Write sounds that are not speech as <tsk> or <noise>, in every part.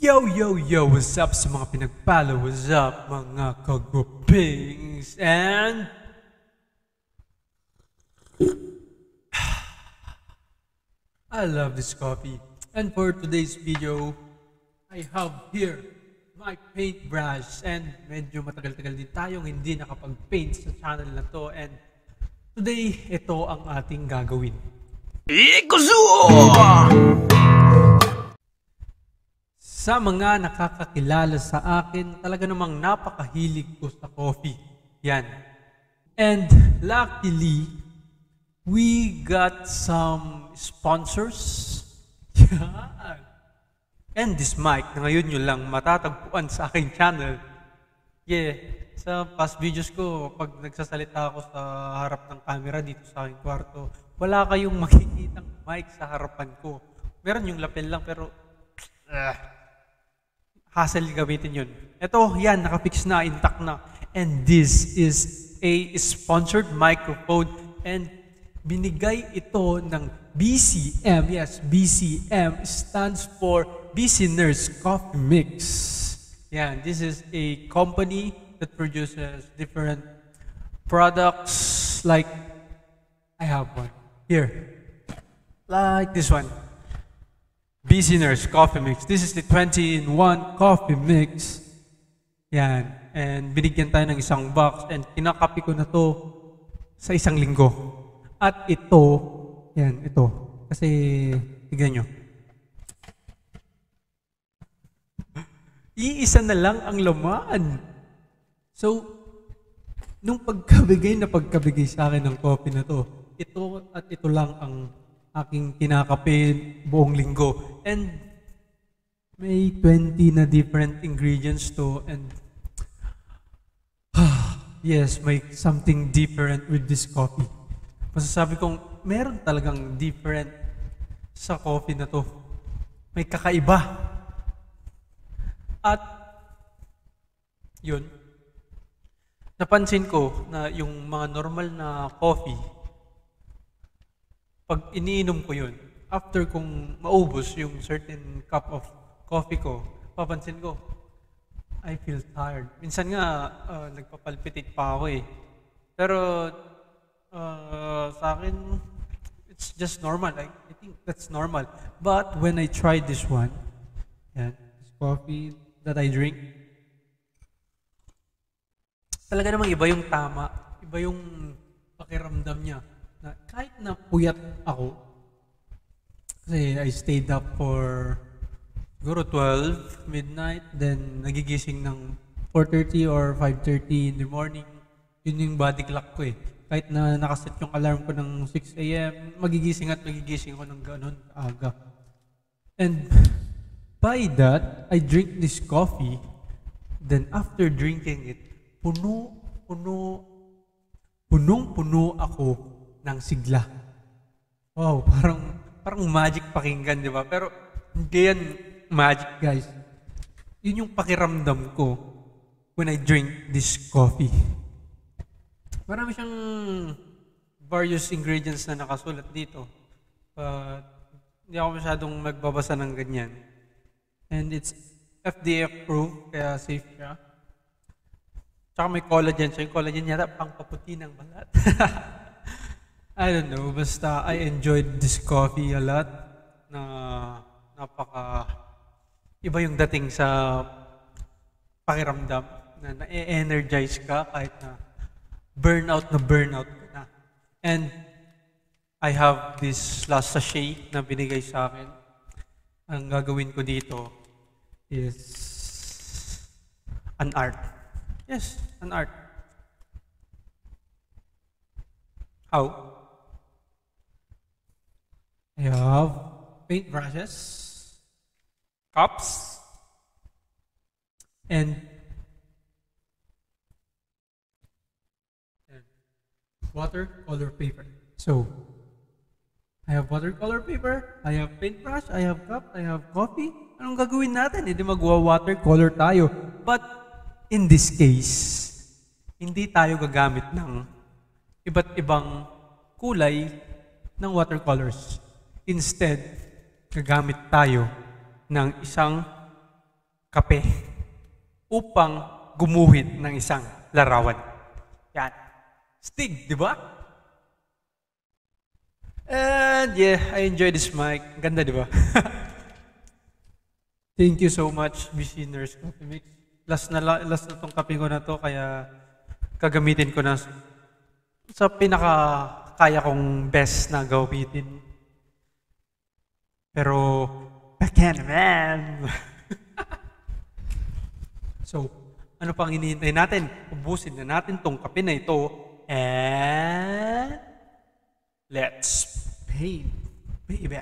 Yo, yo, yo, what's up sa mga pinagpalo? What's up mga kagupings? And... <sighs> I love this coffee. And for today's video, I have here my paintbrush. And medyo matagal-tagal din tayong hindi nakapag-paint sa channel na to. And today, ito ang ating gagawin. Sa mga nakakakilala sa akin, talaga namang napakahilig ko sa coffee. Yan. And luckily, we got some sponsors. <laughs> Yan. And this mic na ngayon nyo lang matatagpuan sa aking channel. Yeah, sa past videos ko, pag nagsasalita ako sa harap ng camera dito sa aking kwarto, wala kayong <laughs> makikitang mic sa harapan ko. Meron yung lapel lang pero uh, <tsk> hassle gamitin yun. Ito, yan, nakafix na, intact na. And this is a sponsored microphone and binigay ito ng BCM. Yes, BCM stands for BC Nurse Coffee Mix. Yan, this is a company that produces different products like I have one here. Like this one. Nurse Coffee Mix. This is the 20-in-1 coffee mix. Yan. And binigyan tayo ng isang box and kinakapi ko na to sa isang linggo. At ito, yan, ito. Kasi, tignan nyo. Iisa na lang ang laman. So, nung pagkabigay na pagkabigay sa akin ng coffee na to, ito at ito lang ang aking kinakape buong linggo. And may 20 na different ingredients to and <sighs> yes, may something different with this coffee. Masasabi kong meron talagang different sa coffee na to. May kakaiba. At yun, napansin ko na yung mga normal na coffee, pag iniinom ko yun, after kong maubos yung certain cup of coffee ko, papansin ko, I feel tired. Minsan nga, uh, nagpapalpitate pa ako eh. Pero uh, sa akin, it's just normal. I, I think that's normal. But when I tried this one, yan, this coffee that I drink, talaga namang iba yung tama. Iba yung pakiramdam niya. Na kahit na puyat ako, kasi I stayed up for siguro 12 midnight, then nagigising ng 4.30 or 5.30 in the morning. Yun yung body clock ko eh. Kahit na nakaset yung alarm ko ng 6 a.m., magigising at magigising ko ng ganun aga. And by that, I drink this coffee. Then after drinking it, puno, puno, punong-puno ako ng sigla. Wow, <laughs> parang parang magic pakinggan, di ba? Pero hindi yan magic, guys. Yun yung pakiramdam ko when I drink this coffee. Marami siyang various ingredients na nakasulat dito. But hindi ako masyadong magbabasa ng ganyan. And it's FDA approved, kaya safe siya. Tsaka may collagen siya. Yung collagen yata pang paputi ng balat. <laughs> I don't know. Basta I enjoyed this coffee a lot. Na napaka iba yung dating sa pakiramdam na na-energize ka kahit na burnout na burnout ka na. And I have this last sachet na binigay sa akin. Ang gagawin ko dito is an art. Yes, an art. How? I have paint brushes, cups, and, and watercolor paper. So, I have watercolor paper, I have paintbrush, I have cup, I have coffee. Anong gagawin natin? Hindi magwa-watercolor tayo. But in this case, hindi tayo gagamit ng iba't ibang kulay ng watercolors. Instead, gagamit tayo ng isang kape upang gumuhit ng isang larawan. Yan. Stig, di ba? And yeah, I enjoy this mic. Ganda, di ba? <laughs> Thank you so much, Visioners Coffee Mix. Last na, la- last na tong kape ko na to, kaya kagamitin ko na sa pinaka kaya kong best na gawin. Pero, backhand man! <laughs> so, ano pang hinihintay natin? Ubusin na natin tong kape na ito. And, let's paint, baby.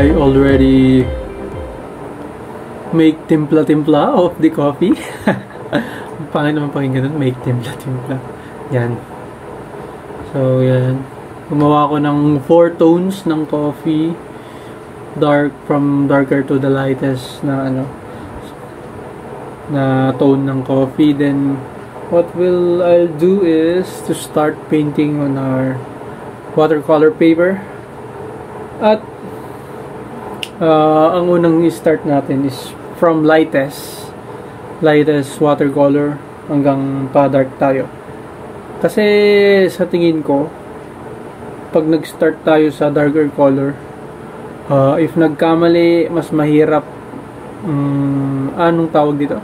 I already make timpla-timpla of the coffee. <laughs> Pangit naman pakinggan nun, make timpla-timpla. Yan. So, yan. Gumawa ko ng four tones ng coffee. Dark, from darker to the lightest na ano, na tone ng coffee. Then, what will I'll do is to start painting on our watercolor paper. At Uh, ang unang start natin is from lightest lightest watercolor hanggang pa-dark tayo. Kasi sa tingin ko pag nag-start tayo sa darker color uh, if nagkamali mas mahirap um, anong tawag dito?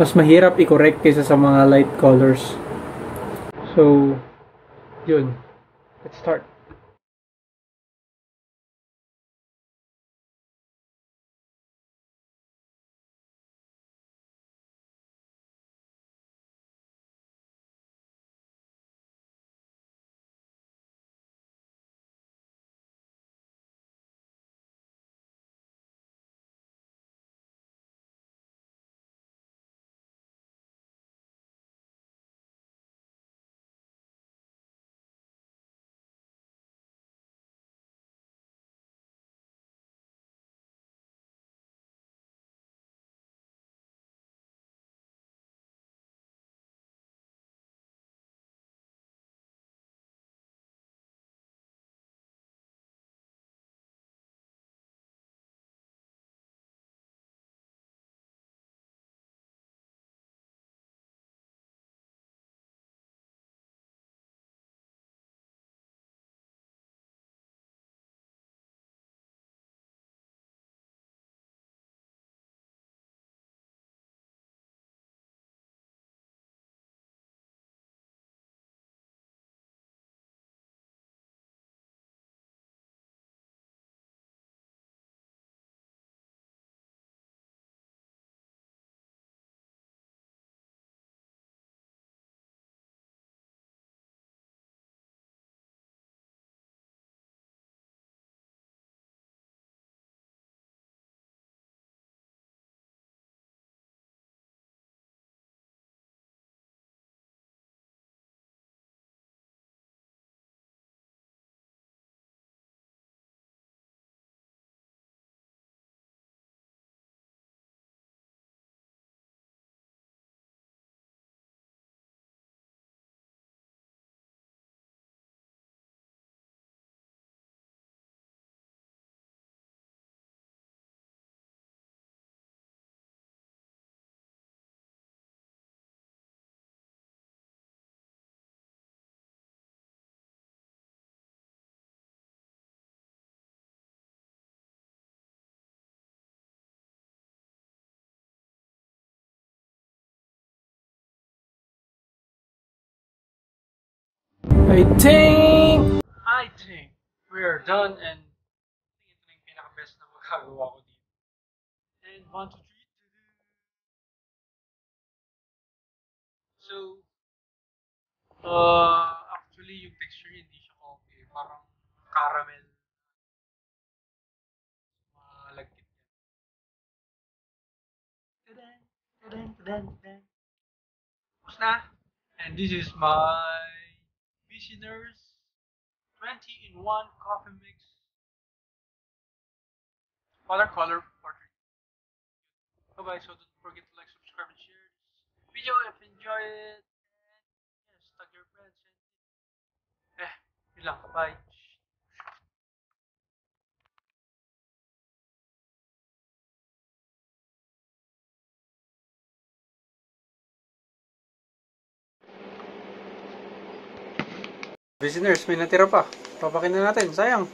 Mas mahirap i-correct kaysa sa mga light colors. So, yun. Let's start. I think I think we're done and ito na yung pinaka-best na magagawa ko dito. And one, two, three. So, uh, actually yung texture hindi siya okay. Parang caramel. Malagkit yan. Tadan, tadan, tadan, tadan. Tapos na. And this is my Visionaries 20 in 1 coffee mix. Watercolor portrait. Bye bye. So don't forget to like, subscribe, and share this video if you enjoy it. And yes, tag your friends. And eh, yun lang. Bye. Listeners, may natira pa. Papakin na natin. Sayang.